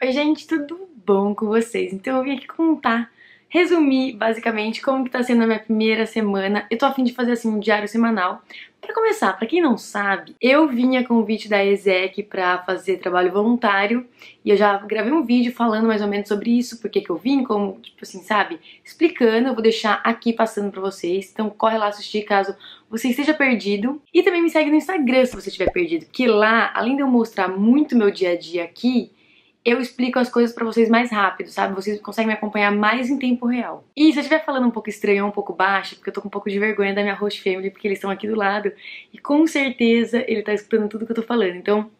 Oi gente, tudo bom com vocês? Então eu vim aqui contar, resumir basicamente como que tá sendo a minha primeira semana. Eu tô afim de fazer assim um diário semanal. Pra começar, pra quem não sabe, eu vim a convite da ESEC pra fazer trabalho voluntário e eu já gravei um vídeo falando mais ou menos sobre isso, porque que eu vim, como, tipo assim, sabe? Explicando, eu vou deixar aqui passando pra vocês, então corre lá assistir caso você esteja perdido. E também me segue no Instagram se você estiver perdido, porque lá, além de eu mostrar muito meu dia a dia aqui, eu explico as coisas para vocês mais rápido, sabe? Vocês conseguem me acompanhar mais em tempo real. E se eu estiver falando um pouco estranho ou um pouco baixo, porque eu tô com um pouco de vergonha da minha host family, porque eles estão aqui do lado, e com certeza ele tá escutando tudo que eu tô falando, então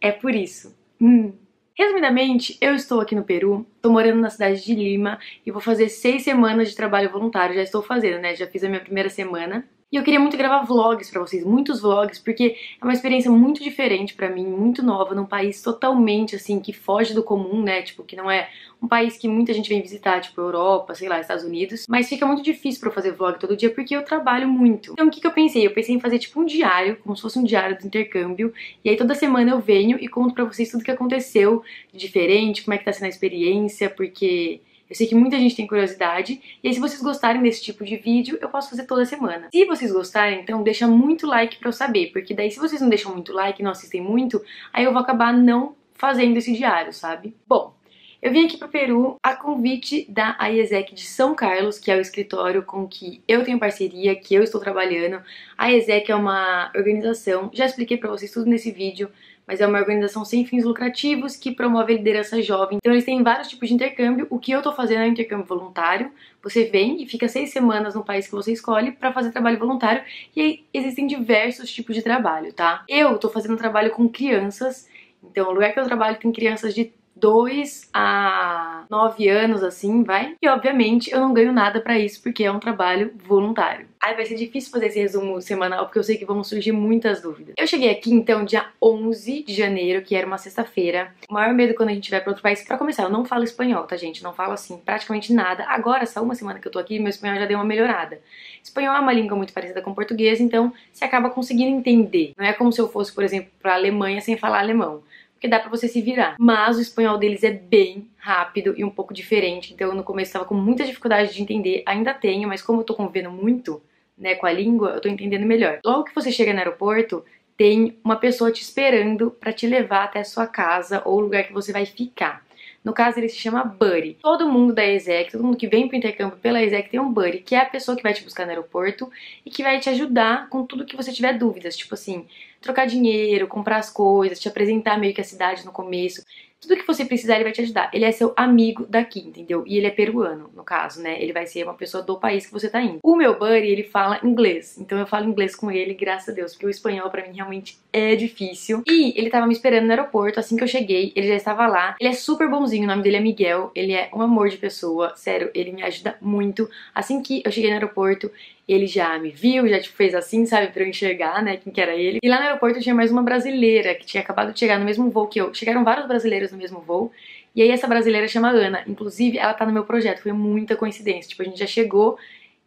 é por isso. Hum. Resumidamente, eu estou aqui no Peru, tô morando na cidade de Lima e vou fazer seis semanas de trabalho voluntário, já estou fazendo, né? Já fiz a minha primeira semana. E eu queria muito gravar vlogs pra vocês, muitos vlogs, porque é uma experiência muito diferente pra mim, muito nova, num país totalmente, assim, que foge do comum, né? Tipo, que não é um país que muita gente vem visitar, tipo Europa, sei lá, Estados Unidos. Mas fica muito difícil pra eu fazer vlog todo dia porque eu trabalho muito. Então o que, que eu pensei? Eu pensei em fazer tipo um diário, como se fosse um diário do intercâmbio. E aí toda semana eu venho e conto pra vocês tudo que aconteceu de diferente, como é que tá sendo a experiência, porque eu sei que muita gente tem curiosidade, e aí se vocês gostarem desse tipo de vídeo, eu posso fazer toda semana. Se vocês gostarem, então deixa muito like pra eu saber, porque daí se vocês não deixam muito like, não assistem muito, aí eu vou acabar não fazendo esse diário, sabe? Bom, eu vim aqui pro Peru a convite da AESEC de São Carlos, que é o escritório com que eu tenho parceria, que eu estou trabalhando. A AESEC é uma organização, já expliquei pra vocês tudo nesse vídeo, mas é uma organização sem fins lucrativos que promove a liderança jovem. Então eles têm vários tipos de intercâmbio. O que eu tô fazendo é um intercâmbio voluntário. Você vem e fica seis semanas no país que você escolhe para fazer trabalho voluntário. E aí existem diversos tipos de trabalho, tá? Eu tô fazendo trabalho com crianças. Então o lugar que eu trabalho tem crianças de 2 a 9 anos, assim, vai. E obviamente eu não ganho nada para isso porque é um trabalho voluntário. Aí vai ser difícil fazer esse resumo semanal porque eu sei que vão surgir muitas dúvidas. Eu cheguei aqui então dia 11 de janeiro, que era uma sexta-feira. O maior medo quando a gente vai para outro país, para começar, eu não falo espanhol, tá gente? Não falo assim praticamente nada. Agora, só uma semana que eu tô aqui, meu espanhol já deu uma melhorada. Espanhol é uma língua muito parecida com português, então você acaba conseguindo entender. Não é como se eu fosse, por exemplo, para Alemanha sem falar alemão porque dá pra você se virar. Mas o espanhol deles é bem rápido e um pouco diferente, então no começo tava com muita dificuldade de entender, ainda tenho, mas como eu tô convivendo muito, né, com a língua, eu tô entendendo melhor. Logo que você chega no aeroporto, tem uma pessoa te esperando para te levar até a sua casa ou lugar que você vai ficar. No caso, ele se chama Buddy. Todo mundo da ESEC, todo mundo que vem pro intercâmbio pela ESEC tem um Buddy, que é a pessoa que vai te buscar no aeroporto e que vai te ajudar com tudo que você tiver dúvidas. Tipo assim, trocar dinheiro, comprar as coisas, te apresentar meio que a cidade no começo. Tudo que você precisar, ele vai te ajudar. Ele é seu amigo daqui, entendeu? E ele é peruano, no caso, né? Ele vai ser uma pessoa do país que você tá indo. O meu buddy, ele fala inglês. Então eu falo inglês com ele, graças a Deus, porque o espanhol para mim realmente é difícil. E ele tava me esperando no aeroporto assim que eu cheguei. Ele já estava lá. Ele é super bonzinho, o nome dele é Miguel. Ele é um amor de pessoa. Sério, ele me ajuda muito. Assim que eu cheguei no aeroporto, ele já me viu, já tipo, fez assim, sabe, pra eu enxergar, né, quem que era ele. E lá no aeroporto tinha mais uma brasileira que tinha acabado de chegar no mesmo voo que eu. Chegaram vários brasileiros no mesmo voo. E aí essa brasileira chama Ana. Inclusive, ela tá no meu projeto. Foi muita coincidência. Tipo, a gente já chegou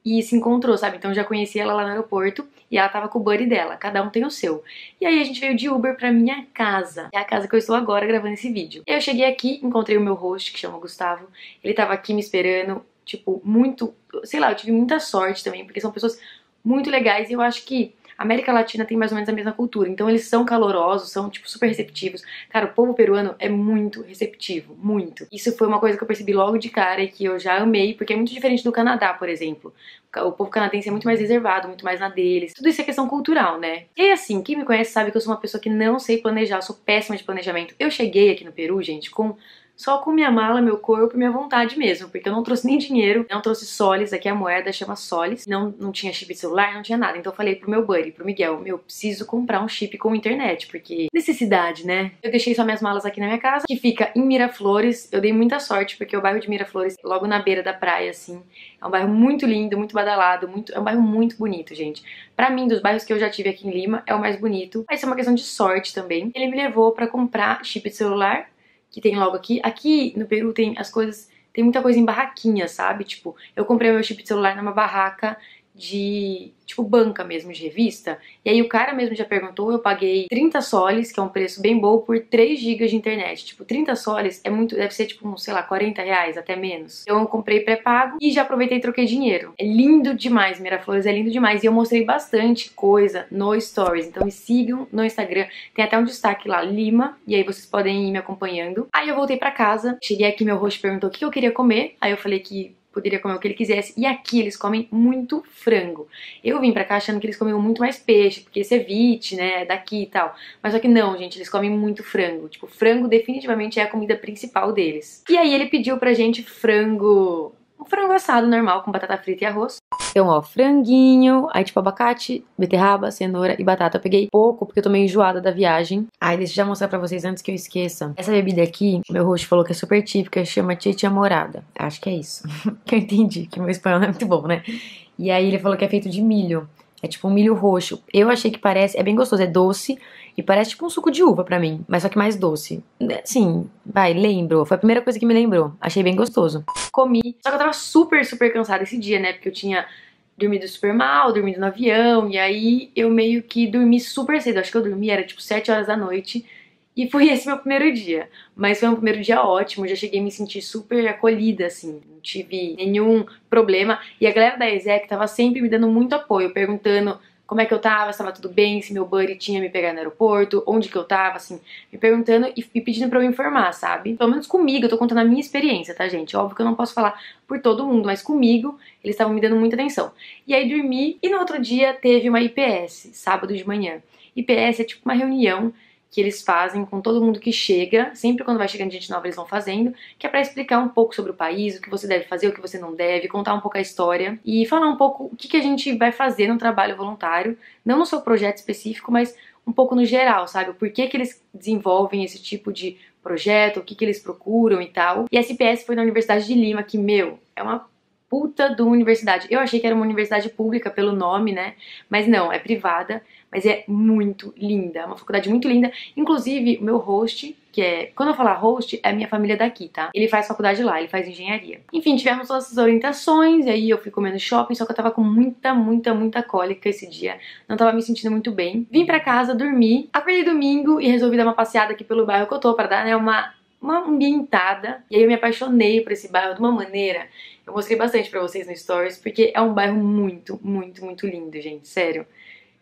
e se encontrou, sabe? Então já conheci ela lá no aeroporto e ela tava com o buddy dela, cada um tem o seu. E aí a gente veio de Uber pra minha casa, é a casa que eu estou agora gravando esse vídeo. Eu cheguei aqui, encontrei o meu host, que chama Gustavo, ele tava aqui me esperando, tipo, muito, sei lá, eu tive muita sorte também, porque são pessoas muito legais e eu acho que América Latina tem mais ou menos a mesma cultura, então eles são calorosos, são, tipo, super receptivos. Cara, o povo peruano é muito receptivo, muito. Isso foi uma coisa que eu percebi logo de cara e que eu já amei, porque é muito diferente do Canadá, por exemplo. O povo canadense é muito mais reservado, muito mais na deles. Tudo isso é questão cultural, né? E assim, quem me conhece sabe que eu sou uma pessoa que não sei planejar, sou péssima de planejamento. Eu cheguei aqui no Peru, gente, com só com minha mala, meu corpo e minha vontade mesmo, porque eu não trouxe nem dinheiro, não trouxe soles, aqui a moeda chama soles, não, não tinha chip de celular, não tinha nada. Então eu falei pro meu buddy, pro Miguel, meu, preciso comprar um chip com internet, porque necessidade, né? Eu deixei só minhas malas aqui na minha casa, que fica em Miraflores. Eu dei muita sorte, porque o bairro de Miraflores, logo na beira da praia, assim, é um bairro muito lindo, muito badalado, muito, é um bairro muito bonito, gente. Pra mim, dos bairros que eu já tive aqui em Lima, é o mais bonito. Mas é uma questão de sorte também. Ele me levou para comprar chip de celular que tem logo aqui. Aqui no Peru tem as coisas, tem muita coisa em barraquinha, sabe? Tipo, eu comprei meu chip de celular numa barraca de, tipo, banca mesmo, de revista. E aí o cara mesmo já perguntou, eu paguei 30 soles, que é um preço bem bom, por 3 GB de internet. Tipo, 30 soles é muito, deve ser tipo, um, sei lá, 40 reais, até menos. Então eu comprei pré-pago e já aproveitei e troquei dinheiro. É lindo demais, Miraflores, é lindo demais. E eu mostrei bastante coisa no Stories, então me sigam no Instagram. Tem até um destaque lá, Lima, e aí vocês podem ir me acompanhando. Aí eu voltei pra casa, cheguei aqui, meu rosto perguntou o que eu queria comer, aí eu falei que poderia comer o que ele quisesse. E aqui eles comem muito frango. Eu vim pra cá achando que eles comiam muito mais peixe, porque esse é né, daqui e tal. Mas só que não, gente, eles comem muito frango. Tipo, frango definitivamente é a comida principal deles. E aí ele pediu pra gente frango um frango assado normal com batata frita e arroz. Então, ó, franguinho, aí tipo abacate, beterraba, cenoura e batata. Eu peguei pouco porque eu tô meio enjoada da viagem. Aí deixa eu já mostrar pra vocês antes que eu esqueça. Essa bebida aqui, meu rosto falou que é super típica, chama Chicha Morada. Acho que é isso. que eu entendi, que meu espanhol não é muito bom, né? E aí ele falou que é feito de milho. É tipo um milho roxo. Eu achei que parece, é bem gostoso, é doce e parece tipo um suco de uva para mim, mas só que mais doce. Sim, vai, lembro. Foi a primeira coisa que me lembrou. Achei bem gostoso. Comi, só que eu tava super, super cansada esse dia, né? Porque eu tinha dormido super mal, dormido no avião, e aí eu meio que dormi super cedo. Acho que eu dormi, era tipo 7 horas da noite. E foi esse meu primeiro dia. Mas foi um primeiro dia ótimo, já cheguei a me sentir super acolhida, assim. Não tive nenhum problema. E a galera da ESEC tava sempre me dando muito apoio, perguntando como é que eu tava, se tava tudo bem, se meu buddy tinha me pegado no aeroporto, onde que eu tava, assim, me perguntando e, e pedindo pra eu informar, sabe? Pelo menos comigo, eu tô contando a minha experiência, tá, gente? Óbvio que eu não posso falar por todo mundo, mas comigo eles estavam me dando muita atenção. E aí dormi e no outro dia teve uma IPS, sábado de manhã. IPS é tipo uma reunião que eles fazem com todo mundo que chega, sempre quando vai chegando gente nova eles vão fazendo, que é para explicar um pouco sobre o país, o que você deve fazer, o que você não deve, contar um pouco a história e falar um pouco o que, que a gente vai fazer no trabalho voluntário, não no seu projeto específico, mas um pouco no geral, sabe? O porquê que eles desenvolvem esse tipo de projeto, o que, que eles procuram e tal. E a SPS foi na Universidade de Lima, que, meu, é uma puta do universidade. Eu achei que era uma universidade pública pelo nome, né? Mas não, é privada, mas é muito linda, é uma faculdade muito linda. Inclusive, o meu host, que é, quando eu falar host, é a minha família daqui, tá? Ele faz faculdade lá, ele faz engenharia. Enfim, tivemos todas essas orientações, e aí eu fui comendo shopping, só que eu tava com muita, muita, muita cólica esse dia. Não tava me sentindo muito bem. Vim pra casa, dormi, acordei domingo e resolvi dar uma passeada aqui pelo bairro que eu tô pra dar, né, uma uma ambientada. E aí eu me apaixonei por esse bairro de uma maneira. Eu mostrei bastante pra vocês no Stories, porque é um bairro muito, muito, muito lindo, gente, sério.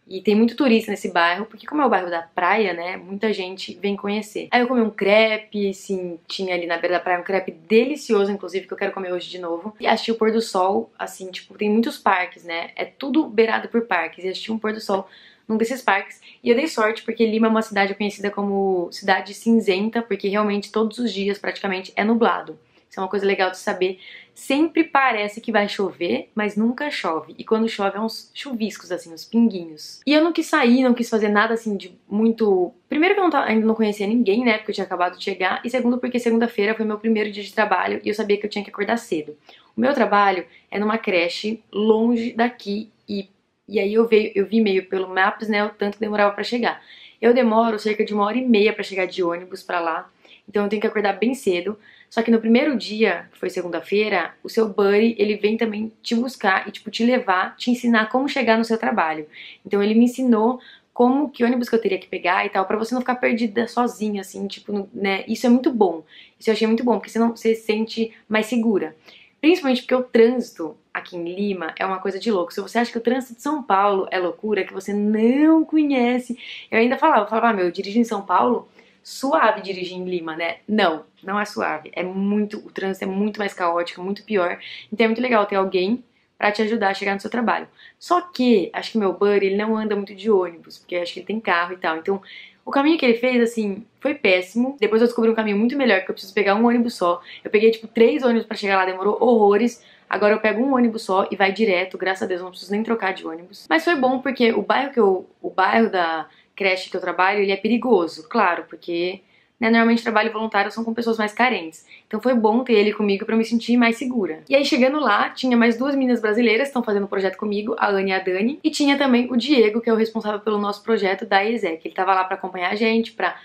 E tem muito turista nesse bairro, porque como é o bairro da praia, né, muita gente vem conhecer. Aí eu comi um crepe, assim, tinha ali na beira da praia um crepe delicioso, inclusive, que eu quero comer hoje de novo. E achei o pôr do sol, assim, tipo, tem muitos parques, né, é tudo beirado por parques. E achei um pôr do sol num desses parques. E eu dei sorte porque Lima é uma cidade conhecida como cidade cinzenta, porque realmente todos os dias praticamente é nublado. Isso é uma coisa legal de saber. Sempre parece que vai chover, mas nunca chove. E quando chove é uns chuviscos, assim, uns pinguinhos. E eu não quis sair, não quis fazer nada assim de muito. Primeiro que eu não ainda não conhecia ninguém, né? Porque eu tinha acabado de chegar. E segundo, porque segunda-feira foi meu primeiro dia de trabalho e eu sabia que eu tinha que acordar cedo. O meu trabalho é numa creche longe daqui e e aí eu, veio, eu vi meio pelo Maps, né, o tanto demorava para chegar. Eu demoro cerca de uma hora e meia para chegar de ônibus para lá, então eu tenho que acordar bem cedo. Só que no primeiro dia, que foi segunda-feira, o seu buddy, ele vem também te buscar e, tipo, te levar, te ensinar como chegar no seu trabalho. Então ele me ensinou como, que ônibus que eu teria que pegar e tal, para você não ficar perdida sozinha, assim, tipo, né, isso é muito bom. Isso eu achei muito bom, porque você, não, você se sente mais segura. Principalmente porque o trânsito aqui em Lima é uma coisa de louco. Se você acha que o trânsito de São Paulo é loucura, que você não conhece, eu ainda falava, eu falava, ah, meu, eu dirijo em São Paulo, suave dirigir em Lima, né? Não, não é suave. É muito, o trânsito é muito mais caótico, muito pior. Então é muito legal ter alguém para te ajudar a chegar no seu trabalho. Só que, acho que meu buddy, ele não anda muito de ônibus, porque acho que ele tem carro e tal. Então, o caminho que ele fez, assim, foi péssimo. Depois eu descobri um caminho muito melhor, porque eu preciso pegar um ônibus só. Eu peguei, tipo, três ônibus para chegar lá, demorou horrores. Agora eu pego um ônibus só e vai direto, graças a Deus, não preciso nem trocar de ônibus. Mas foi bom porque o bairro que eu, o bairro da creche que eu trabalho, ele é perigoso, claro, porque né, normalmente trabalho voluntário são com pessoas mais carentes. Então foi bom ter ele comigo para me sentir mais segura. E aí chegando lá, tinha mais duas meninas brasileiras que estão fazendo o projeto comigo, a Anne e a Dani, e tinha também o Diego, que é o responsável pelo nosso projeto da ESEC. Ele tava lá para acompanhar a gente, para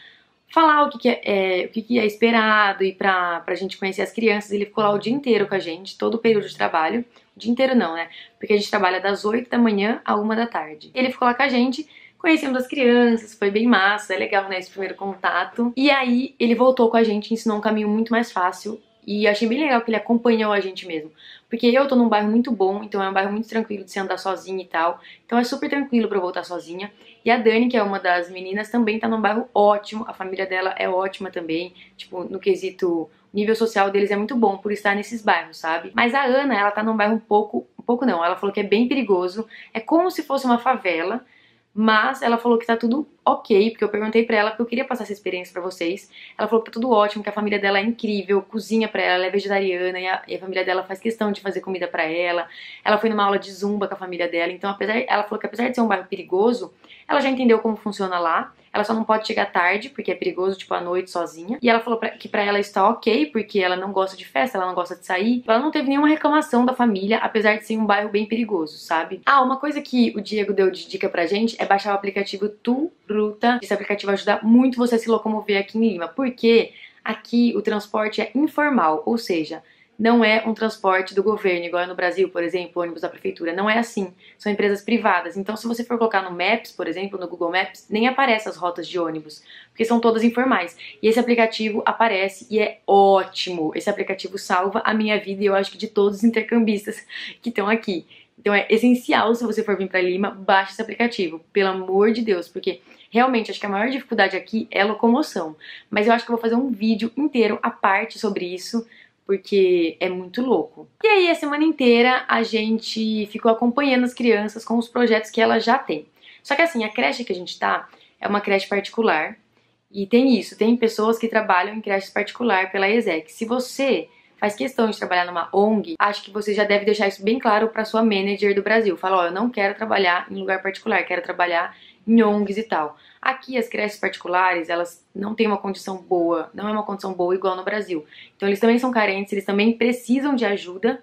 falar o que, que é, é, o que, que, é esperado e pra, pra gente conhecer as crianças. Ele ficou lá o dia inteiro com a gente, todo o período de trabalho. O dia inteiro não, né? Porque a gente trabalha das 8 da manhã a 1 da tarde. Ele ficou lá com a gente, conhecemos as crianças, foi bem massa, é legal, né, esse primeiro contato. E aí ele voltou com a gente, ensinou um caminho muito mais fácil e achei bem legal que ele acompanhou a gente mesmo. Porque eu tô num bairro muito bom, então é um bairro muito tranquilo de se andar sozinha e tal. Então é super tranquilo eu voltar sozinha. E a Dani, que é uma das meninas, também tá num bairro ótimo. A família dela é ótima também. Tipo, no quesito nível social deles é muito bom por estar nesses bairros, sabe? Mas a Ana, ela tá num bairro um pouco, um pouco não, ela falou que é bem perigoso, é como se fosse uma favela, mas ela falou que tá tudo ok, porque eu perguntei pra ela, porque eu queria passar essa experiência pra vocês. Ela falou que tá tudo ótimo, que a família dela é incrível, cozinha pra ela, ela é vegetariana e a, e a família dela faz questão de fazer comida pra ela. Ela foi numa aula de zumba com a família dela, então apesar, ela falou que apesar de ser um bairro perigoso, ela já entendeu como funciona lá. Ela só não pode chegar tarde, porque é perigoso, tipo, à noite sozinha. E ela falou pra, que pra ela está ok, porque ela não gosta de festa, ela não gosta de sair. Ela não teve nenhuma reclamação da família, apesar de ser um bairro bem perigoso, sabe? Ah, uma coisa que o Diego deu de dica pra gente é baixar o aplicativo Turuta. Esse aplicativo ajuda muito você a se locomover aqui em Lima, porque aqui o transporte é informal, ou seja, não é um transporte do governo, igual é no Brasil, por exemplo, ônibus da prefeitura. Não é assim. São empresas privadas. Então, se você for colocar no Maps, por exemplo, no Google Maps, nem aparece as rotas de ônibus, porque são todas informais. E esse aplicativo aparece e é ótimo. Esse aplicativo salva a minha vida e eu acho que de todos os intercambistas que estão aqui. Então é essencial, se você for vir para Lima, baixe esse aplicativo, pelo amor de Deus, porque realmente acho que a maior dificuldade aqui é locomoção. Mas eu acho que eu vou fazer um vídeo inteiro à parte sobre isso, porque é muito louco. E aí, a semana inteira, a gente ficou acompanhando as crianças com os projetos que elas já têm. Só que assim, a creche que a gente tá é uma creche particular, e tem isso, tem pessoas que trabalham em creches particular pela ESEC. Se você faz questão de trabalhar numa ONG, acho que você já deve deixar isso bem claro para sua manager do Brasil. Fala, ó, eu não quero trabalhar em lugar particular, quero trabalhar em ONGs e tal. Aqui as creches particulares, elas não têm uma condição boa, não é uma condição boa igual no Brasil. Então eles também são carentes, eles também precisam de ajuda,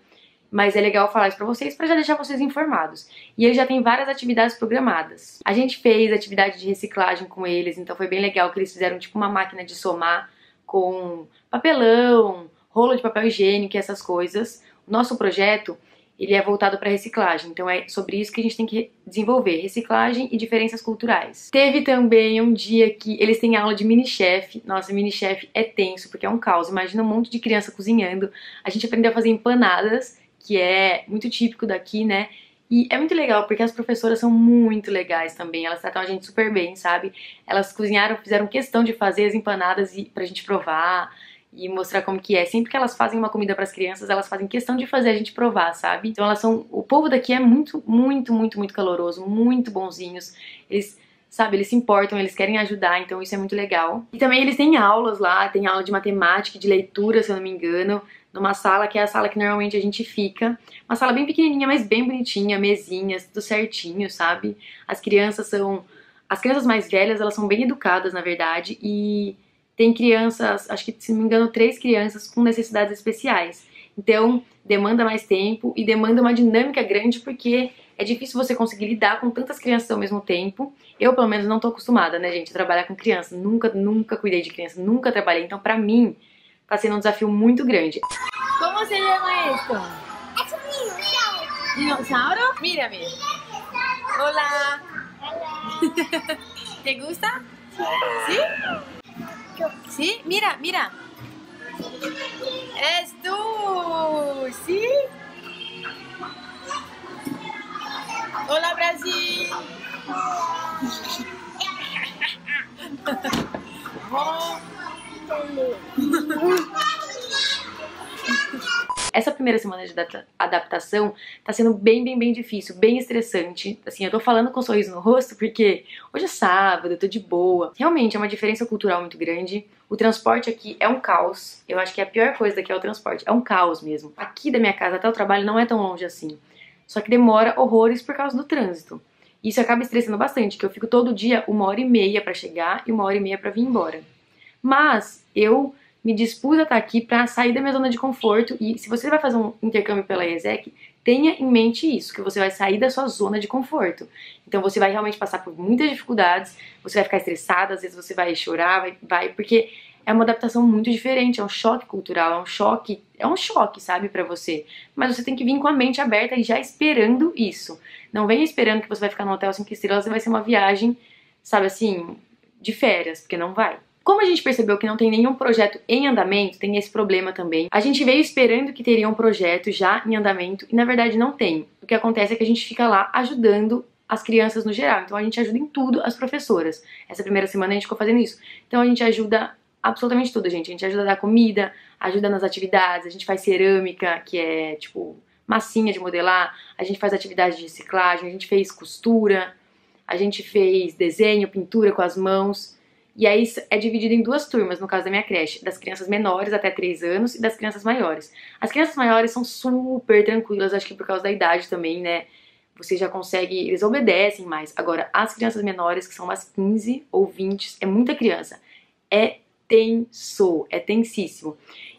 mas é legal falar isso para vocês para já deixar vocês informados. E eles já têm várias atividades programadas. A gente fez atividade de reciclagem com eles, então foi bem legal que eles fizeram tipo uma máquina de somar com papelão, rolo de papel higiênico e essas coisas. Nosso projeto ele é voltado para reciclagem. Então é sobre isso que a gente tem que desenvolver, reciclagem e diferenças culturais. Teve também um dia que eles têm aula de mini chef. Nossa, mini chef é tenso porque é um caos. Imagina um monte de criança cozinhando. A gente aprendeu a fazer empanadas, que é muito típico daqui, né? E é muito legal porque as professoras são muito legais também, elas tratam a gente super bem, sabe? Elas cozinharam, fizeram questão de fazer as empanadas e, pra gente provar e mostrar como que é. Sempre que elas fazem uma comida para as crianças, elas fazem questão de fazer a gente provar, sabe? Então elas são, o povo daqui é muito, muito, muito, muito caloroso, muito bonzinhos. Eles sabe, eles se importam, eles querem ajudar, então isso é muito legal. E também eles têm aulas lá, tem aula de matemática, de leitura, se eu não me engano, numa sala que é a sala que normalmente a gente fica. Uma sala bem pequenininha, mas bem bonitinha, mesinhas, tudo certinho, sabe? As crianças são as crianças mais velhas, elas são bem educadas, na verdade, e tem crianças, acho que se não me engano, três crianças com necessidades especiais. Então, demanda mais tempo e demanda uma dinâmica grande porque é difícil você conseguir lidar com tantas crianças ao mesmo tempo. Eu, pelo menos, não tô acostumada, né, gente, a trabalhar com crianças. Nunca, nunca cuidei de criança, nunca trabalhei. Então, pra mim, tá sendo um desafio muito grande. Como se chama isso? Un dinosaurio. ¿Dinossauro? Mírame. Hola. Hola. ¿Te gusta? ¿Sí? ¿Sí? Mira, mira. Es tú. ¿Sí? Hola, Brasil. Oh. Essa primeira semana de adaptação tá sendo bem, bem, bem difícil, bem estressante. Assim, eu tô falando com um sorriso no rosto porque hoje é sábado, eu tô de boa. Realmente é uma diferença cultural muito grande. O transporte aqui é um caos. Eu acho que a pior coisa daqui é o transporte. É um caos mesmo. Aqui da minha casa até o trabalho não é tão longe assim. Só que demora horrores por causa do trânsito. Isso acaba estressando bastante, que eu fico todo dia uma hora e meia para chegar e uma hora e meia para vir embora. Mas eu me dispus a estar aqui para sair da minha zona de conforto e se você vai fazer um intercâmbio pela ESEC, tenha em mente isso, que você vai sair da sua zona de conforto. Então você vai realmente passar por muitas dificuldades, você vai ficar estressada, às vezes você vai chorar, vai, vai porque é uma adaptação muito diferente, é um choque cultural, é um choque, é um choque, sabe, para você. Mas você tem que vir com a mente aberta e já esperando isso. Não venha esperando que você vai ficar no hotel 5 estrelas e vai ser uma viagem, sabe assim, de férias, porque não vai. Como a gente percebeu que não tem nenhum projeto em andamento, tem esse problema também. A gente veio esperando que teria um projeto já em andamento e na verdade não tem. O que acontece é que a gente fica lá ajudando as crianças no geral. Então a gente ajuda em tudo as professoras. Essa primeira semana a gente ficou fazendo isso. Então a gente ajuda absolutamente tudo, gente. A gente ajuda a dar comida, ajuda nas atividades, a gente faz cerâmica, que é tipo massinha de modelar, a gente faz atividade de reciclagem, a gente fez costura, a gente fez desenho, pintura com as mãos. E aí é dividido em duas turmas, no caso da minha creche, das crianças menores até 3 anos e das crianças maiores. As crianças maiores são super tranquilas, acho que por causa da idade também, né? Você já consegue, eles obedecem mais. Agora, as crianças menores, que são umas 15 ou 20, é muita criança. É tenso, é tensíssimo.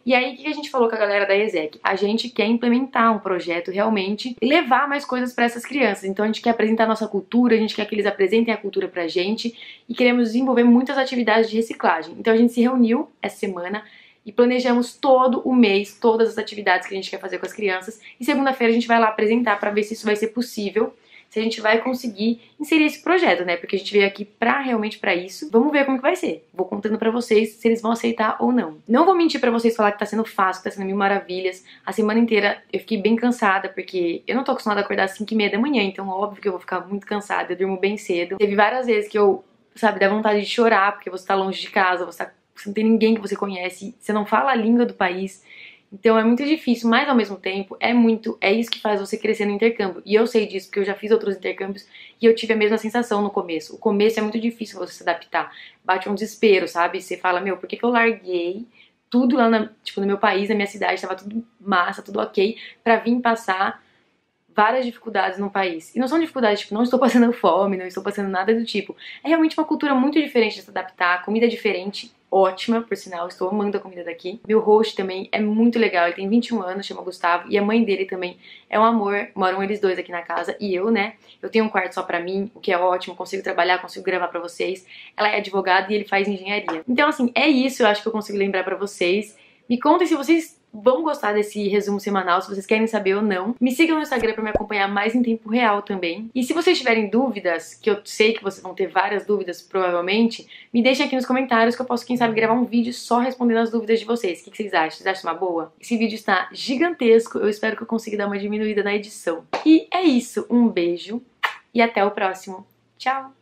E aí, o que a gente falou com a galera da ESEC? A gente quer implementar um projeto realmente e levar mais coisas para essas crianças. Então, a gente quer apresentar a nossa cultura, a gente quer que eles apresentem a cultura pra gente e queremos desenvolver muitas atividades de reciclagem. Então, a gente se reuniu essa semana e planejamos todo o mês todas as atividades que a gente quer fazer com as crianças. E segunda-feira a gente vai lá apresentar para ver se isso vai ser possível se a gente vai conseguir inserir esse projeto, né? Porque a gente veio aqui pra realmente para isso. Vamos ver como que vai ser. Vou contando para vocês se eles vão aceitar ou não. Não vou mentir para vocês falar que tá sendo fácil, que tá sendo mil maravilhas. A semana inteira eu fiquei bem cansada, porque eu não tô acostumada a acordar às 5 e meia da manhã, então óbvio que eu vou ficar muito cansada. Eu durmo bem cedo. Teve várias vezes que eu, sabe, dá vontade de chorar, porque você tá longe de casa, você, tá, você não tem ninguém que você conhece, você não fala a língua do país. Então é muito difícil, mas ao mesmo tempo é muito, é isso que faz você crescer no intercâmbio. E eu sei disso porque eu já fiz outros intercâmbios e eu tive a mesma sensação no começo. O começo é muito difícil você se adaptar. Bate um desespero, sabe? Você fala, meu, por que, que eu larguei tudo lá na, tipo, no meu país, na minha cidade, tava tudo massa, tudo ok, pra vir passar várias dificuldades no país. E não são dificuldades, tipo, não estou passando fome, não estou passando nada do tipo. É realmente uma cultura muito diferente de se adaptar, comida diferente ótima, por sinal, estou amando a comida daqui. Meu host também é muito legal, ele tem 21 anos, chama Gustavo, e a mãe dele também é um amor, moram eles dois aqui na casa, e eu, né, eu tenho um quarto só pra mim, o que é ótimo, consigo trabalhar, consigo gravar pra vocês. Ela é advogada e ele faz engenharia. Então, assim, é isso, eu acho que eu consigo lembrar pra vocês. Me contem se vocês vão gostar desse resumo semanal, se vocês querem saber ou não. Me sigam no Instagram para me acompanhar mais em tempo real também. E se vocês tiverem dúvidas, que eu sei que vocês vão ter várias dúvidas provavelmente, me deixem aqui nos comentários que eu posso, quem sabe, gravar um vídeo só respondendo as dúvidas de vocês. O que vocês acham? Vocês acham uma boa? Esse vídeo está gigantesco, eu espero que eu consiga dar uma diminuída na edição. E é isso, um beijo e até o próximo. Tchau!